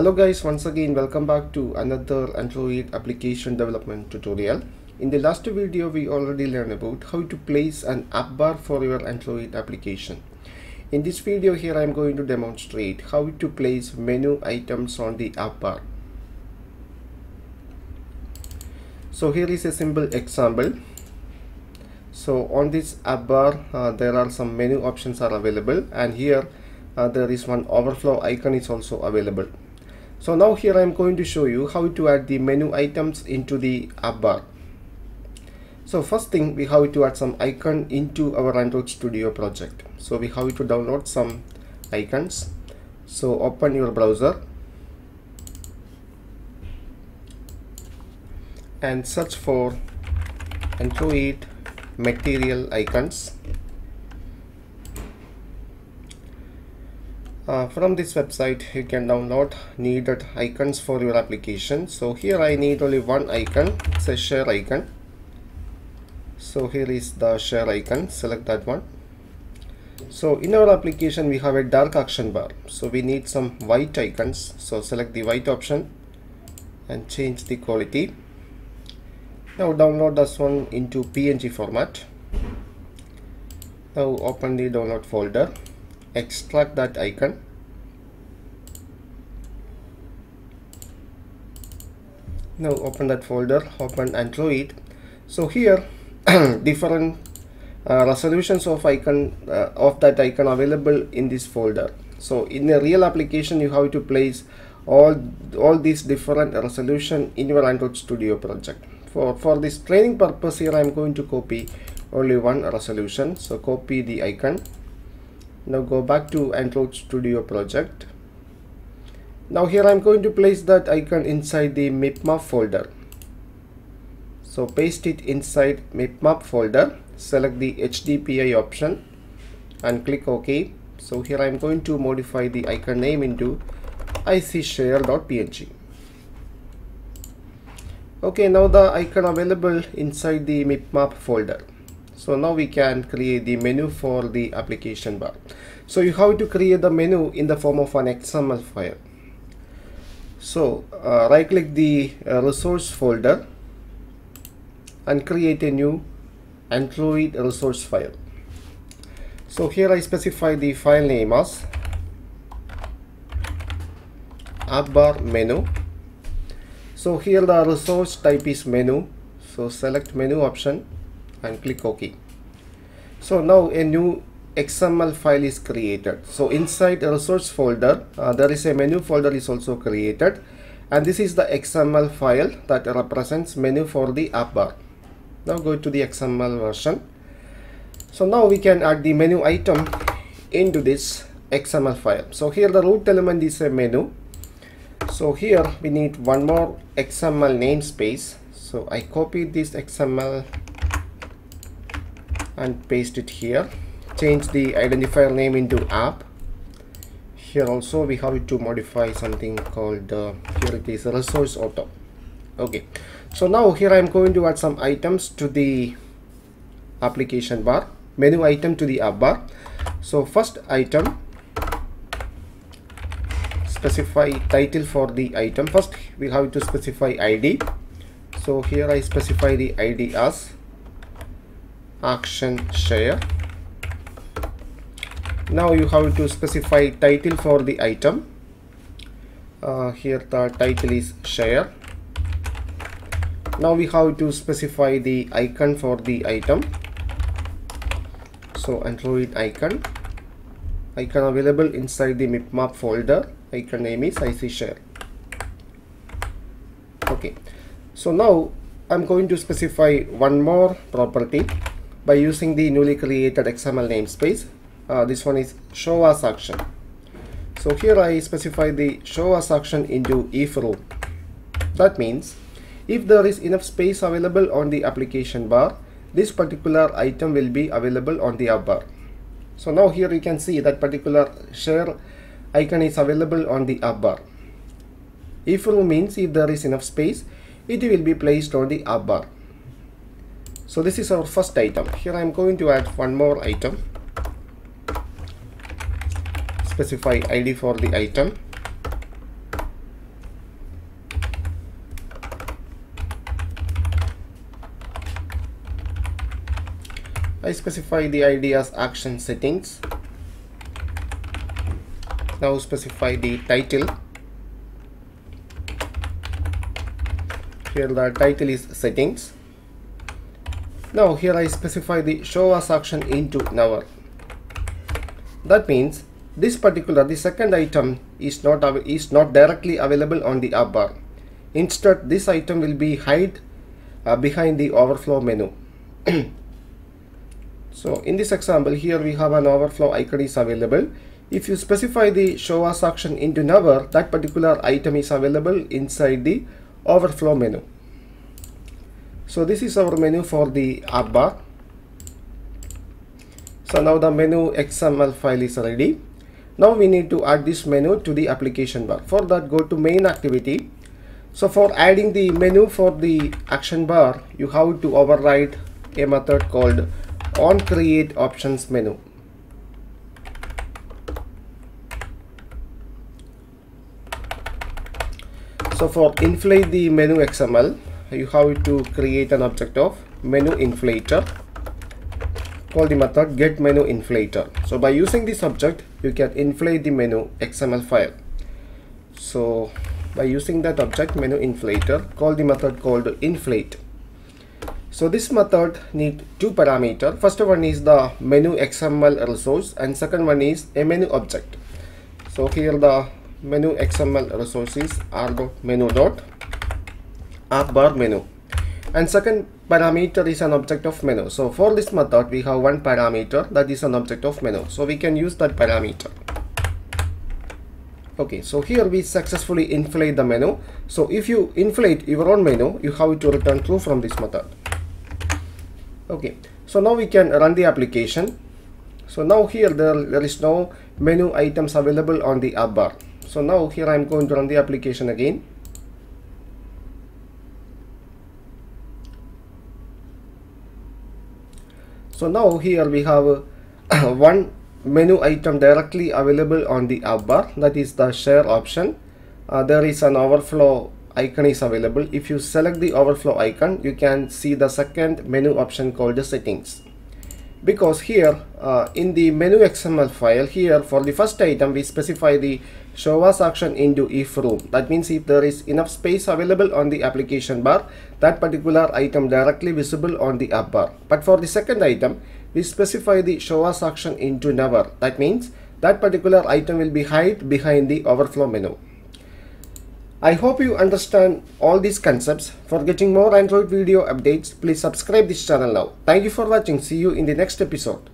Hello guys, once again welcome back to another Android application development tutorial. In the last video we already learned about how to place an app bar for your Android application. In this video here I am going to demonstrate how to place menu items on the app bar. So here is a simple example. So on this app bar uh, there are some menu options are available and here uh, there is one overflow icon is also available. So now here I am going to show you how to add the menu items into the app bar. So first thing we have to add some icon into our Android Studio project. So we have to download some icons. So open your browser and search for Android material icons. Uh, from this website you can download needed icons for your application. So here I need only one icon. It's a share icon. So here is the share icon. Select that one. So in our application we have a dark action bar. So we need some white icons. So select the white option and change the quality. Now download this one into png format. Now open the download folder extract that icon. Now open that folder open android so here different uh, resolutions of icon uh, of that icon available in this folder. So in a real application you have to place all all these different resolution in your android studio project. For for this training purpose here i'm going to copy only one resolution. So copy the icon now go back to android studio project. Now here i'm going to place that icon inside the mipmap folder. So paste it inside mipmap folder select the hdpi option and click ok. So here i'm going to modify the icon name into icshare.png okay now the icon available inside the mipmap folder so now we can create the menu for the application bar. So you have to create the menu in the form of an xml file? So uh, right click the uh, resource folder and create a new android resource file. So here i specify the file name as app bar menu. So here the resource type is menu. So select menu option and click OK. So now a new XML file is created. So inside the resource folder, uh, there is a menu folder is also created and this is the XML file that represents menu for the app bar. Now go to the XML version. So now we can add the menu item into this XML file. So here the root element is a menu. So here we need one more XML namespace. So I copy this XML and paste it here. Change the identifier name into app. Here also we have to modify something called uh, here it is resource auto. Okay. So now here i am going to add some items to the application bar menu item to the app bar. So first item specify title for the item. First we have to specify id so here i specify the id as action share. Now you have to specify title for the item. Uh, here the title is share. Now we have to specify the icon for the item. So android icon. Icon available inside the mipmap folder. Icon name is ic share. Okay. So now i'm going to specify one more property by using the newly created XML namespace. Uh, this one is show as action. So here I specify the show as action into if room. That means if there is enough space available on the application bar, this particular item will be available on the app bar. So now here you can see that particular share icon is available on the app bar. If room means if there is enough space, it will be placed on the app bar so this is our first item here i'm going to add one more item specify id for the item I specify the ID as action settings. Now specify the title. Here the title is settings now here I specify the show as action into never that means this particular the second item is not is not directly available on the app bar. Instead this item will be hide uh, behind the overflow menu. So in this example here we have an overflow icon is available. If you specify the show as action into never that particular item is available inside the overflow menu so this is our menu for the app bar so now the menu xml file is ready. Now we need to add this menu to the application bar. For that go to main activity. So for adding the menu for the action bar you have to override a method called on create options menu. So for inflate the menu xml you have to create an object of menu inflater call the method get menu inflater. So by using this object you can inflate the menu xml file. So by using that object menu inflater call the method called inflate. So this method need two parameter. First one is the menu xml resource and second one is a menu object. So here the menu xml resources R dot menu dot app bar menu. And second parameter is an object of menu. So for this method we have one parameter that is an object of menu. So we can use that parameter. Okay so here we successfully inflate the menu. So if you inflate your own menu you have to return true from this method. Okay so now we can run the application. So now here there, there is no menu items available on the app bar so now here I'm going to run the application again so now here we have uh, one menu item directly available on the app bar. That is the share option. Uh, there is an overflow icon is available. If you select the overflow icon you can see the second menu option called the settings because here uh, in the menu xml file here for the first item we specify the show as action into if room. That means if there is enough space available on the application bar that particular item directly visible on the app bar. But for the second item we specify the show as action into never. That means that particular item will be hide behind the overflow menu I hope you understand all these concepts. For getting more Android video updates, please subscribe this channel now. Thank you for watching. See you in the next episode.